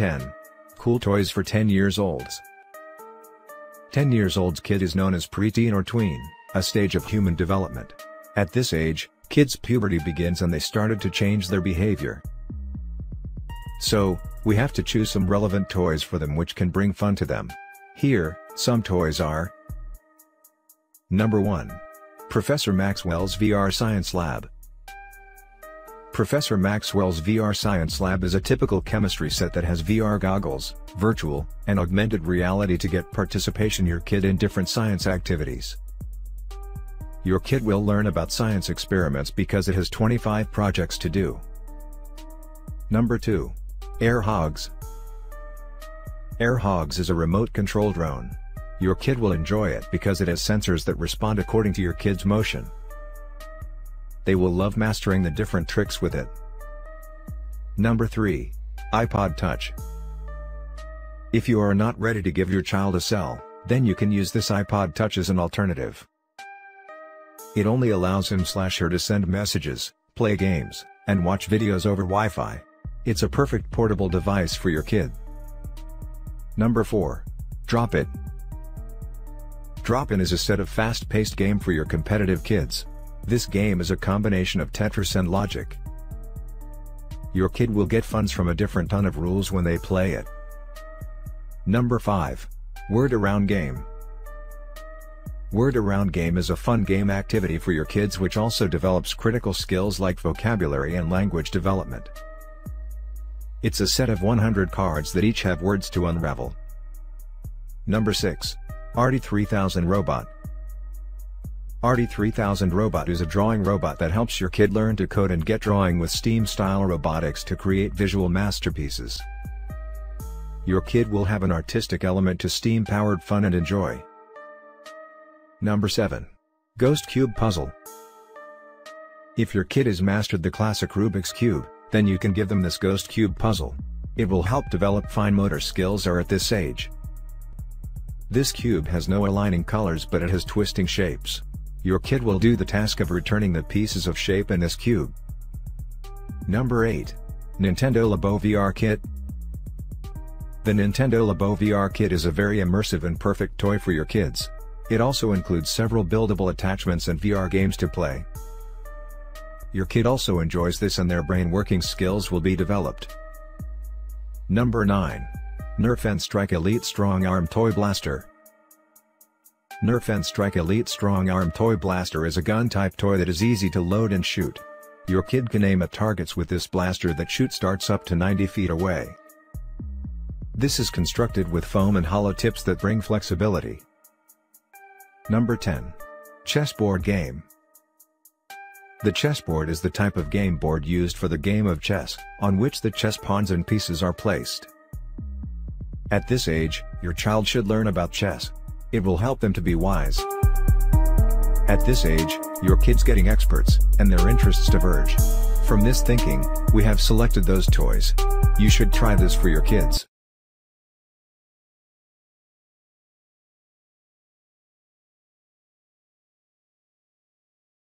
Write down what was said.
10. Cool toys for 10 years olds. 10 years old's kid is known as preteen or tween, a stage of human development. At this age, kids' puberty begins and they started to change their behavior. So, we have to choose some relevant toys for them which can bring fun to them. Here, some toys are Number 1. Professor Maxwell's VR Science Lab. Professor Maxwell's VR Science Lab is a typical chemistry set that has VR goggles, virtual, and augmented reality to get participation your kid in different science activities. Your kid will learn about science experiments because it has 25 projects to do. Number 2. Air Hogs. Air Hogs is a remote control drone. Your kid will enjoy it because it has sensors that respond according to your kid's motion. They will love mastering the different tricks with it. Number 3. iPod Touch. If you are not ready to give your child a cell, then you can use this iPod Touch as an alternative. It only allows him slash her to send messages, play games, and watch videos over Wi-Fi. It's a perfect portable device for your kid. Number 4. Drop It. Drop-In is a set of fast-paced game for your competitive kids. This game is a combination of Tetris and logic. Your kid will get funds from a different ton of rules when they play it. Number 5. Word A Round Game. Word A Round Game is a fun game activity for your kids which also develops critical skills like vocabulary and language development. It's a set of 100 cards that each have words to unravel. Number 6. Artie 3000 Robot. Artie 3000 Robot is a drawing robot that helps your kid learn to code and get drawing with STEAM-style robotics to create visual masterpieces. Your kid will have an artistic element to STEAM-powered fun and enjoy. Number 7. Ghost Cube Puzzle. If your kid has mastered the classic Rubik's Cube, then you can give them this Ghost Cube puzzle. It will help develop fine motor skills or at this age. This cube has no aligning colors but it has twisting shapes. Your kid will do the task of returning the pieces of shape in this cube. Number 8. Nintendo Labo VR Kit The Nintendo Labo VR Kit is a very immersive and perfect toy for your kids. It also includes several buildable attachments and VR games to play. Your kid also enjoys this and their brain working skills will be developed. Number 9. Nerf N-Strike Elite Strong Arm Toy Blaster Nerf N-Strike Elite Strong Arm Toy Blaster is a gun-type toy that is easy to load and shoot. Your kid can aim at targets with this blaster that shoots darts up to 90 feet away. This is constructed with foam and hollow tips that bring flexibility. Number 10. Chessboard Game The chessboard is the type of game board used for the game of chess, on which the chess pawns and pieces are placed. At this age, your child should learn about chess. It will help them to be wise. At this age, your kid's getting experts, and their interests diverge. From this thinking, we have selected those toys. You should try this for your kids.